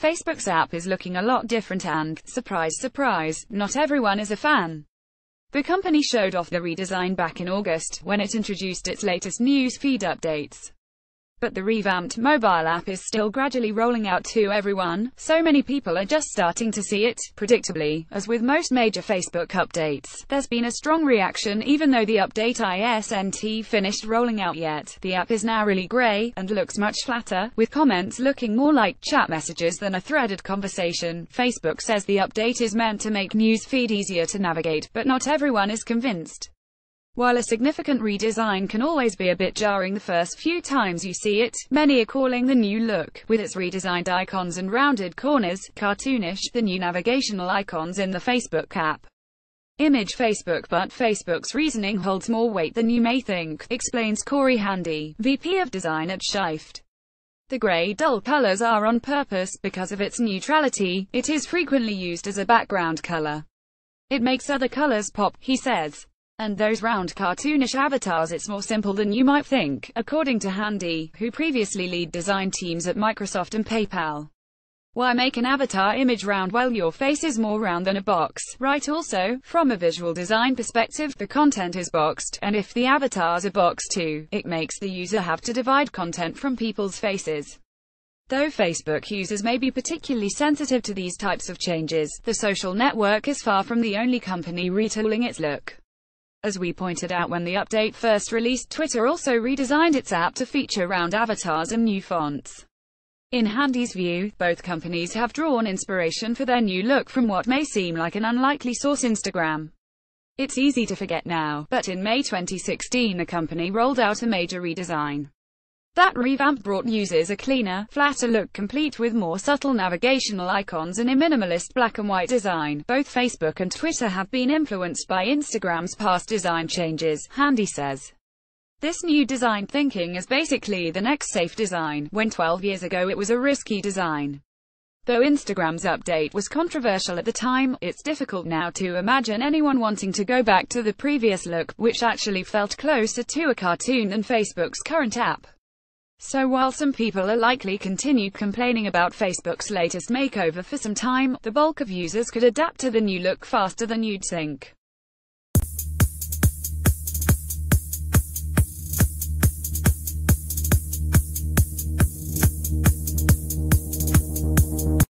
Facebook's app is looking a lot different and, surprise surprise, not everyone is a fan. The company showed off the redesign back in August, when it introduced its latest news feed updates. But the revamped mobile app is still gradually rolling out to everyone, so many people are just starting to see it. Predictably, as with most major Facebook updates, there's been a strong reaction even though the update isn't finished rolling out yet. The app is now really grey, and looks much flatter, with comments looking more like chat messages than a threaded conversation. Facebook says the update is meant to make news feed easier to navigate, but not everyone is convinced. While a significant redesign can always be a bit jarring the first few times you see it, many are calling the new look, with its redesigned icons and rounded corners, cartoonish, the new navigational icons in the Facebook app. Image Facebook but Facebook's reasoning holds more weight than you may think, explains Corey Handy, VP of Design at Shift. The grey dull colors are on purpose, because of its neutrality, it is frequently used as a background color. It makes other colors pop, he says. And those round cartoonish avatars it's more simple than you might think, according to Handy, who previously lead design teams at Microsoft and PayPal. Why make an avatar image round while your face is more round than a box, right also, from a visual design perspective, the content is boxed, and if the avatars are boxed too, it makes the user have to divide content from people's faces. Though Facebook users may be particularly sensitive to these types of changes, the social network is far from the only company retooling its look. As we pointed out when the update first released Twitter also redesigned its app to feature round avatars and new fonts. In Handy's view, both companies have drawn inspiration for their new look from what may seem like an unlikely source Instagram. It's easy to forget now, but in May 2016 the company rolled out a major redesign. That revamp brought users a cleaner, flatter look complete with more subtle navigational icons and a minimalist black and white design. Both Facebook and Twitter have been influenced by Instagram's past design changes, Handy says. This new design thinking is basically the next safe design, when 12 years ago it was a risky design. Though Instagram's update was controversial at the time, it's difficult now to imagine anyone wanting to go back to the previous look, which actually felt closer to a cartoon than Facebook's current app. So while some people are likely continue complaining about Facebook's latest makeover for some time, the bulk of users could adapt to the new look faster than you'd think.